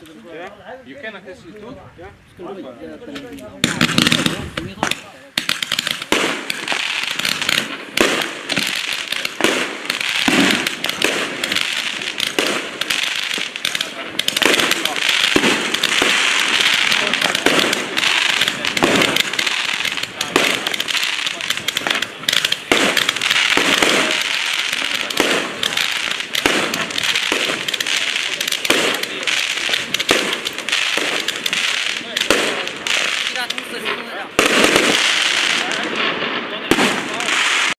Yeah? You can access it too? Yeah? 公司出动一下